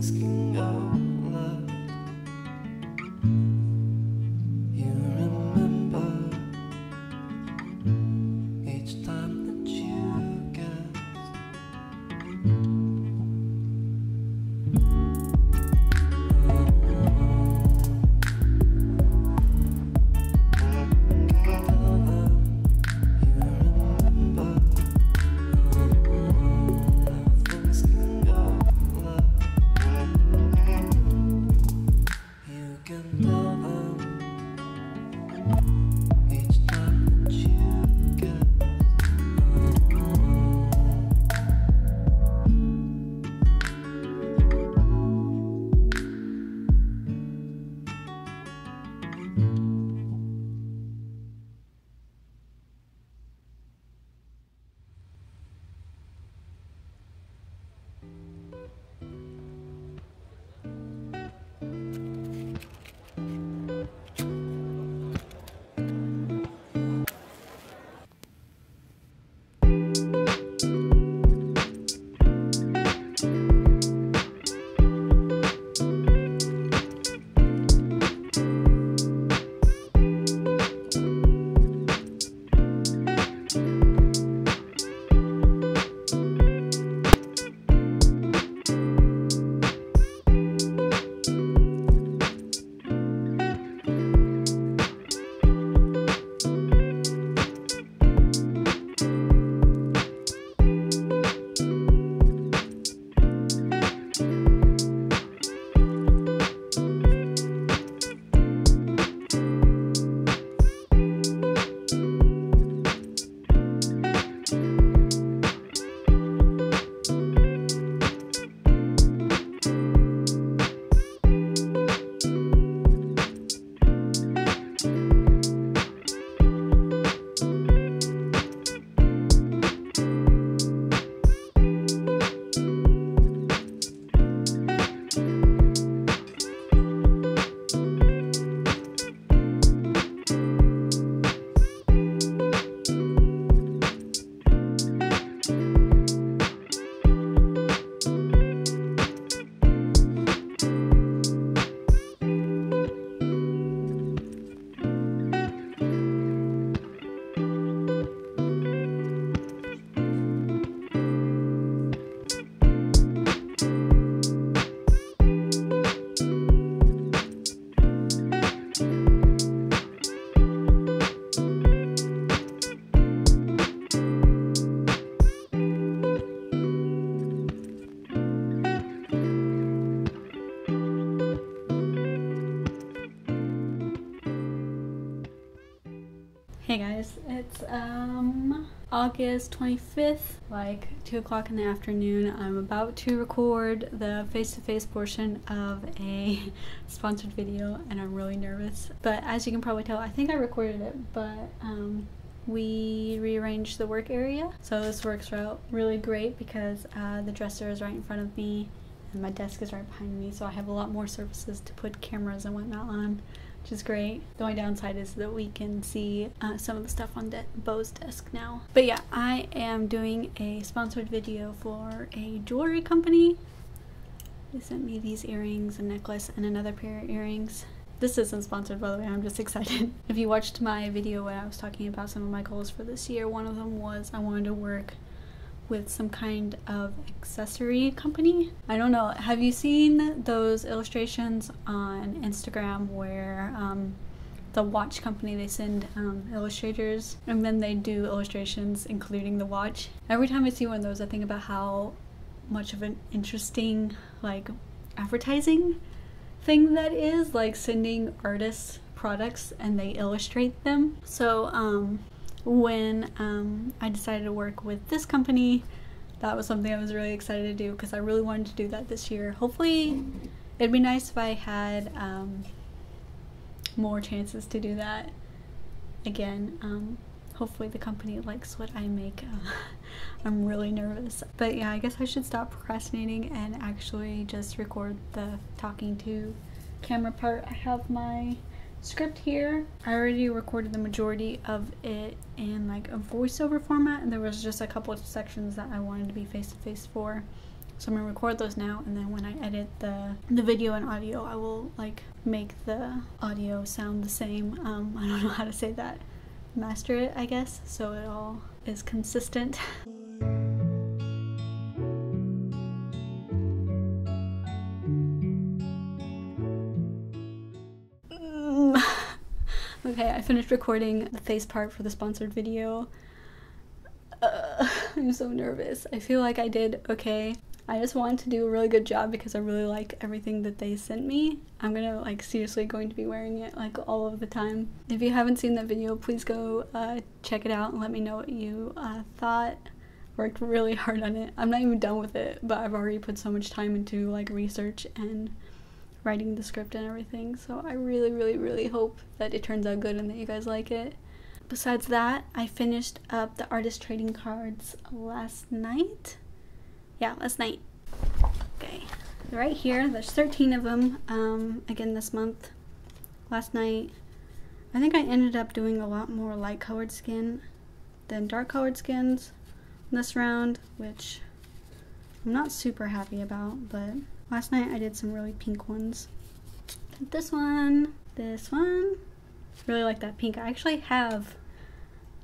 things. can Hey guys, it's um August 25th, like 2 o'clock in the afternoon. I'm about to record the face-to-face portion of a sponsored video and I'm really nervous. But as you can probably tell, I think I recorded it, but um, we rearranged the work area. So this works out really great because uh, the dresser is right in front of me and my desk is right behind me. So I have a lot more surfaces to put cameras and whatnot on which is great. The only downside is that we can see uh, some of the stuff on De Bo's desk now. But yeah, I am doing a sponsored video for a jewelry company. They sent me these earrings, a necklace, and another pair of earrings. This isn't sponsored by the way, I'm just excited. if you watched my video when I was talking about some of my goals for this year, one of them was I wanted to work with some kind of accessory company. I don't know. Have you seen those illustrations on Instagram where um, the watch company they send um, illustrators and then they do illustrations including the watch? Every time I see one of those, I think about how much of an interesting like advertising thing that is, like sending artists products and they illustrate them. So um, when um, I decided to work with this company, that was something I was really excited to do because I really wanted to do that this year. Hopefully, it'd be nice if I had um, more chances to do that again. Um, hopefully, the company likes what I make. I'm really nervous. But yeah, I guess I should stop procrastinating and actually just record the talking to camera part. I have my script here. I already recorded the majority of it in like a voiceover format and there was just a couple of sections that I wanted to be face-to-face -face for. So I'm gonna record those now and then when I edit the, the video and audio I will like make the audio sound the same. Um, I don't know how to say that. Master it I guess so it all is consistent. Okay, I finished recording the face part for the sponsored video. Uh, I'm so nervous. I feel like I did okay. I just wanted to do a really good job because I really like everything that they sent me. I'm gonna like seriously going to be wearing it like all of the time. If you haven't seen that video, please go uh, check it out and let me know what you uh, thought. Worked really hard on it. I'm not even done with it, but I've already put so much time into like research and writing the script and everything. So I really, really, really hope that it turns out good and that you guys like it. Besides that, I finished up the artist trading cards last night. Yeah, last night. Okay, right here, there's 13 of them um, again this month. Last night, I think I ended up doing a lot more light colored skin than dark colored skins this round, which I'm not super happy about, but Last night I did some really pink ones. This one, this one. Really like that pink. I actually have,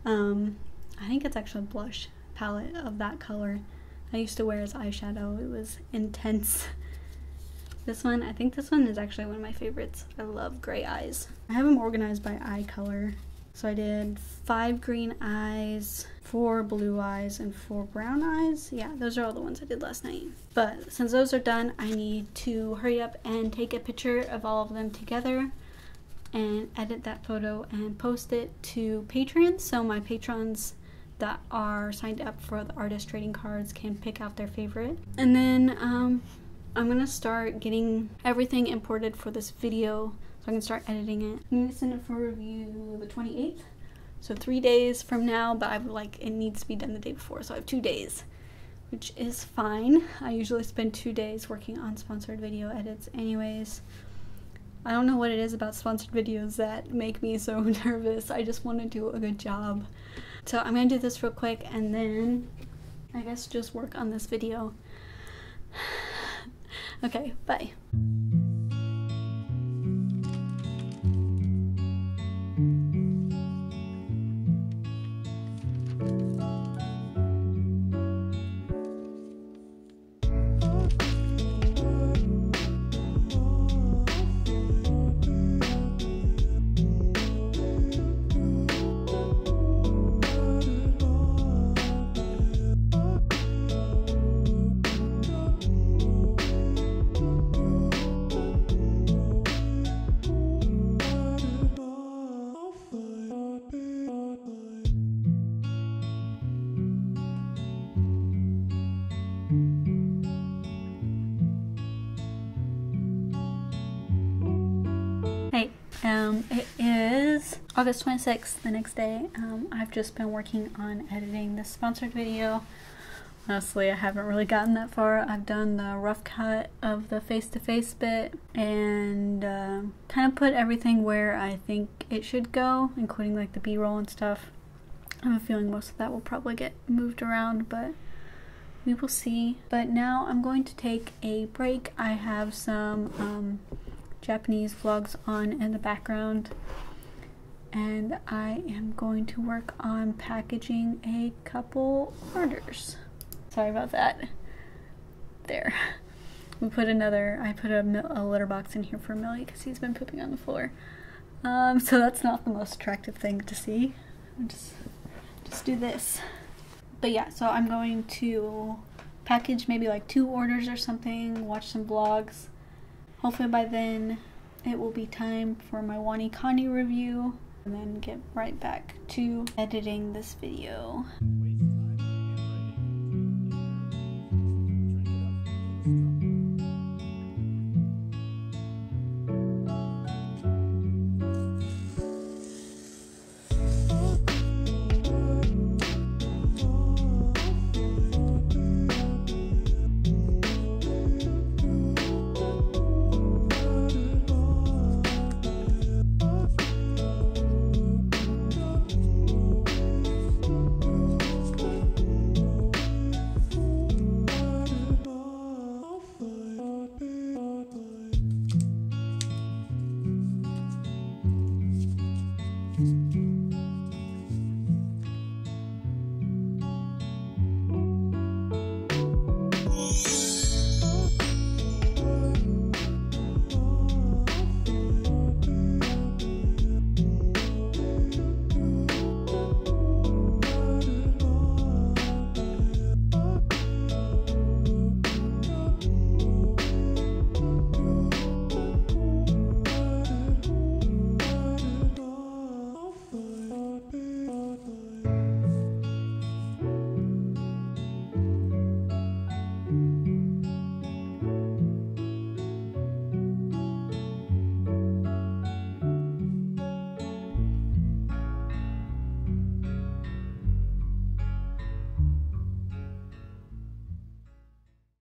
um, I think it's actually a blush palette of that color. I used to wear as eyeshadow. It was intense. This one, I think this one is actually one of my favorites. I love gray eyes. I have them organized by eye color. So I did five green eyes, four blue eyes, and four brown eyes. Yeah, those are all the ones I did last night. But since those are done, I need to hurry up and take a picture of all of them together and edit that photo and post it to Patreon so my patrons that are signed up for the artist trading cards can pick out their favorite. And then um, I'm gonna start getting everything imported for this video so I can start editing it. I'm gonna send it for review the 28th. So three days from now, but I would like, it needs to be done the day before. So I have two days, which is fine. I usually spend two days working on sponsored video edits anyways. I don't know what it is about sponsored videos that make me so nervous. I just want to do a good job. So I'm gonna do this real quick and then I guess just work on this video. okay, bye. August 26th, the next day, um, I've just been working on editing this sponsored video. Honestly, I haven't really gotten that far. I've done the rough cut of the face-to-face -face bit and uh, kind of put everything where I think it should go, including like the b-roll and stuff. I have a feeling most of that will probably get moved around, but we will see. But now I'm going to take a break. I have some um, Japanese vlogs on in the background and I am going to work on packaging a couple orders. Sorry about that. There. We put another, I put a, a litter box in here for Millie because he's been pooping on the floor. Um, so that's not the most attractive thing to see. I'll just, just do this. But yeah, so I'm going to package maybe like two orders or something, watch some vlogs. Hopefully by then it will be time for my WaniKani review and then get right back to editing this video.